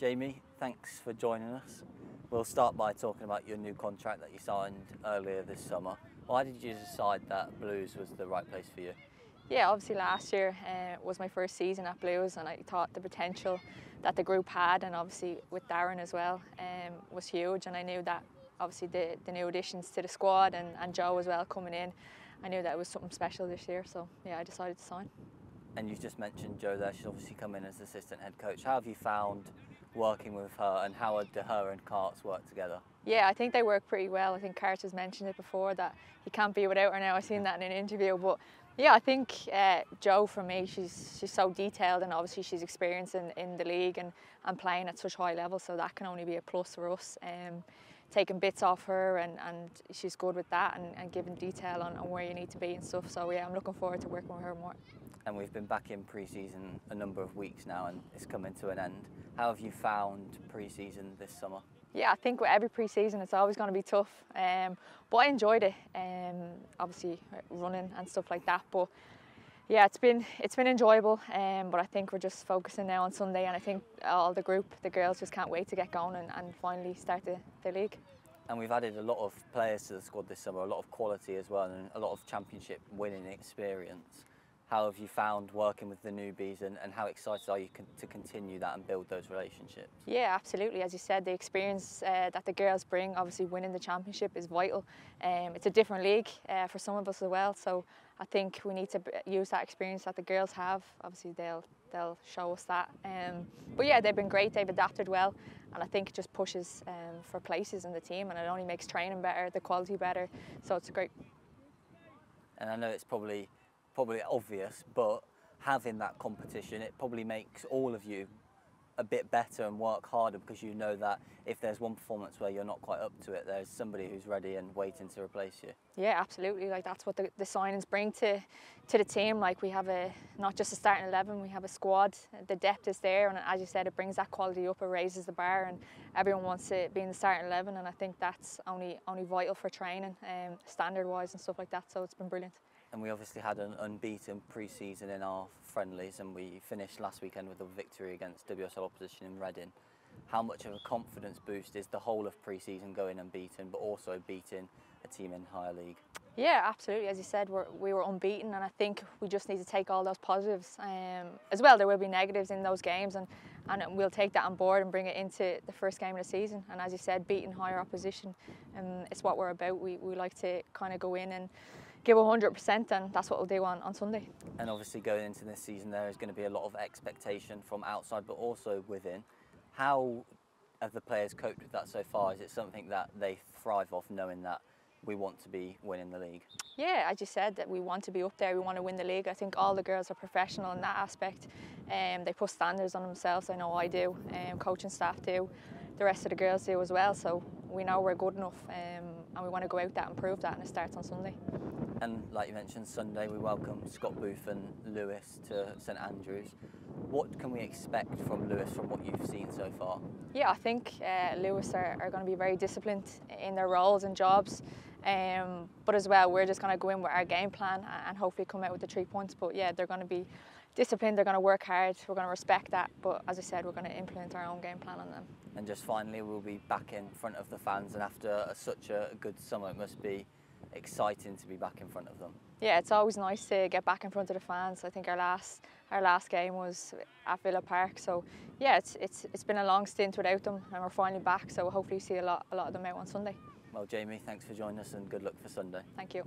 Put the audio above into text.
Jamie, thanks for joining us. We'll start by talking about your new contract that you signed earlier this summer. Why did you decide that Blues was the right place for you? Yeah, obviously last year uh, was my first season at Blues and I thought the potential that the group had and obviously with Darren as well um, was huge and I knew that obviously the, the new additions to the squad and, and Jo as well coming in, I knew that it was something special this year so yeah I decided to sign. And you just mentioned Jo there, she's obviously come in as assistant head coach. How have you found working with her and how do her and Carts work together? Yeah, I think they work pretty well. I think Carts has mentioned it before that he can't be without her now. I've seen that in an interview. But yeah, I think uh, Jo for me, she's she's so detailed and obviously she's experienced in, in the league and, and playing at such high level, so that can only be a plus for us. Um, taking bits off her and, and she's good with that and, and giving detail on, on where you need to be and stuff. So yeah, I'm looking forward to working with her more and we've been back in pre-season a number of weeks now and it's coming to an end. How have you found pre-season this summer? Yeah, I think with every pre-season it's always going to be tough, um, but I enjoyed it. Um, obviously running and stuff like that, but yeah, it's been it's been enjoyable. Um, but I think we're just focusing now on Sunday, and I think all the group, the girls, just can't wait to get going and, and finally start the, the league. And we've added a lot of players to the squad this summer, a lot of quality as well, and a lot of championship winning experience how have you found working with the newbies and, and how excited are you con to continue that and build those relationships? Yeah, absolutely. As you said, the experience uh, that the girls bring, obviously winning the championship is vital. Um, it's a different league uh, for some of us as well, so I think we need to use that experience that the girls have. Obviously, they'll they'll show us that. Um, but yeah, they've been great. They've adapted well, and I think it just pushes um, for places in the team, and it only makes training better, the quality better. So it's a great. And I know it's probably probably obvious, but having that competition, it probably makes all of you a bit better and work harder because you know that if there's one performance where you're not quite up to it, there's somebody who's ready and waiting to replace you. Yeah, absolutely. Like that's what the, the signings bring to to the team. Like we have a not just a starting eleven, we have a squad. The depth is there, and as you said, it brings that quality up. It raises the bar, and everyone wants to be in the starting eleven. And I think that's only only vital for training, um, standard wise and stuff like that. So it's been brilliant and we obviously had an unbeaten pre-season in our friendlies and we finished last weekend with a victory against WSL opposition in Reading. How much of a confidence boost is the whole of pre-season going unbeaten but also beating a team in higher league? Yeah, absolutely. As you said, we're, we were unbeaten and I think we just need to take all those positives. Um, as well, there will be negatives in those games and, and we'll take that on board and bring it into the first game of the season. And as you said, beating higher opposition, um, it's what we're about. We, we like to kind of go in and give 100% and that's what we'll do on, on Sunday. And obviously going into this season there is going to be a lot of expectation from outside but also within. How have the players coped with that so far? Is it something that they thrive off knowing that we want to be winning the league? Yeah, as you said, that we want to be up there, we want to win the league. I think all the girls are professional in that aspect. Um, they put standards on themselves, I know I do, um, coaching staff do, the rest of the girls do as well, so we know we're good enough um, and we want to go out that and prove that and it starts on Sunday. And like you mentioned, Sunday we welcome Scott Booth and Lewes to St Andrews. What can we expect from Lewes from what you've seen so far? Yeah, I think uh, Lewes are, are going to be very disciplined in their roles and jobs. Um, but as well, we're just going to go in with our game plan and hopefully come out with the three points. But yeah, they're going to be disciplined, they're going to work hard, we're going to respect that. But as I said, we're going to implement our own game plan on them. And just finally, we'll be back in front of the fans. And after a, such a good summer, it must be exciting to be back in front of them. Yeah, it's always nice to get back in front of the fans. I think our last our last game was at Villa Park, so yeah, it's it's it's been a long stint without them, and we're finally back. So hopefully, see a lot a lot of them out on Sunday. Well, Jamie, thanks for joining us, and good luck for Sunday. Thank you.